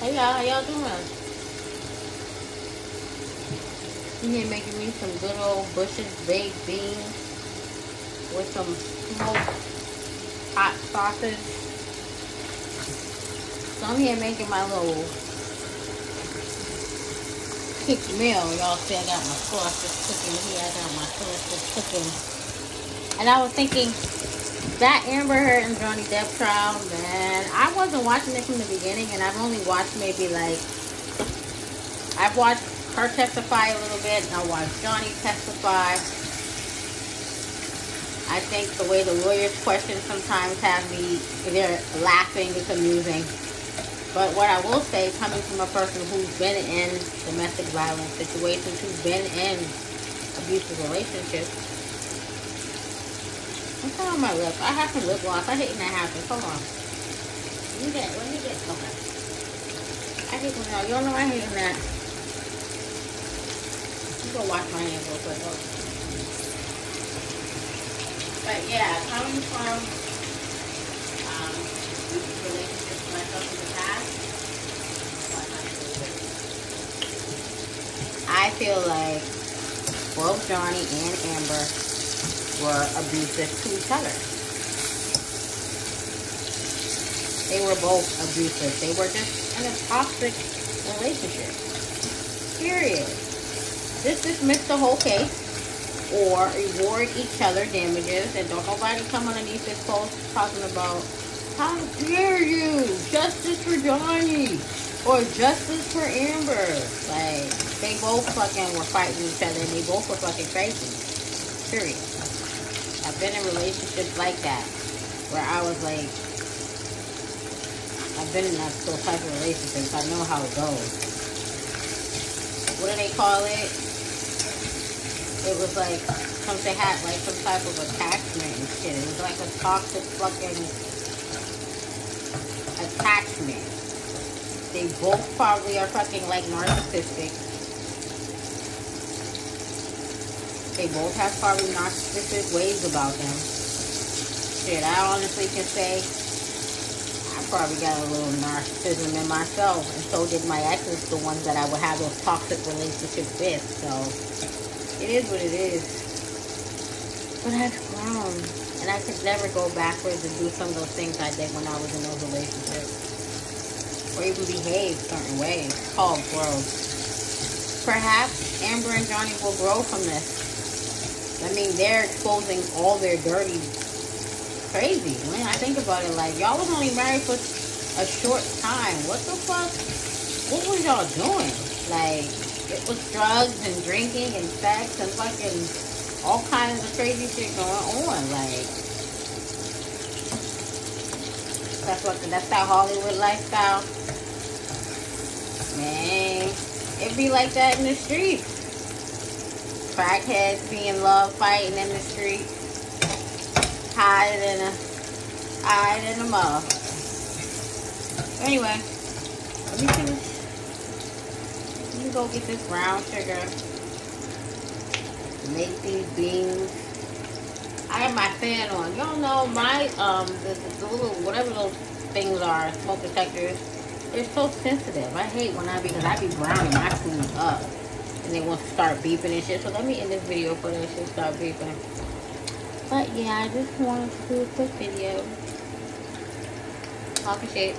Hey y'all, how y'all doing? I'm here making me some good old Bush's baked beans with some smoked hot sausage. So I'm here making my little quick meal. Y'all see I got my just cooking here. I got my just cooking. And I was thinking, that Amber Heard and Johnny Depp trial, man, I wasn't watching it from the beginning, and I've only watched maybe like, I've watched her testify a little bit, and I watched Johnny testify. I think the way the lawyers' questions sometimes have me, they're laughing, it's amusing. But what I will say, coming from a person who's been in domestic violence situations, who's been in abusive relationships, On my lip? I have some lip gloss. I hate when that happens. Hold on. Me get, get, okay. I hate when y'all know I hate when that. Me go wash my hands real quick. But yeah, coming from, um, relationships myself in the past, I feel like both Johnny and Amber were abusive to each other. They were both abusive. They were just in a toxic relationship. Period. This dismissed the whole case or reward each other damages and don't nobody come underneath this post talking about how dare you justice for Johnny or justice for Amber like they both fucking were fighting each other and they both were fucking crazy period I've been in relationships like that where I was like, I've been in that those type of relationships. I know how it goes. What do they call it? It was like something had like some type of attachment and shit. It was like a toxic fucking attachment. They both probably are fucking like narcissistic They both have probably narcissistic ways about them. Shit, I honestly can say I probably got a little narcissism in myself. And so did my exes, the ones that I would have those toxic relationships with. So, it is what it is. But I've grown. And I could never go backwards and do some of those things I did when I was in those relationships. Or even behave certain ways. Called growth. Perhaps Amber and Johnny will grow from this. I mean, they're exposing all their dirty, crazy. When I think about it, like, y'all was only married for a short time. What the fuck? What was y'all doing? Like, it was drugs and drinking and sex and fucking all kinds of crazy shit going on. Like, that's what, that's that Hollywood lifestyle. Man, it be like that in the streets crackheads being in love fighting in the street. Hiding in a hiding in a mug. Anyway, let me finish. Let me go get this brown sugar. Make these beans. I have my fan on. Y'all know my um the, the, the little whatever those things are, smoke detectors. They're so sensitive. I hate when I because I be browning my food up and they want to start beeping and shit. So let me end this video for that shit start beeping. But yeah, I just wanted to do a quick video. Talking shit.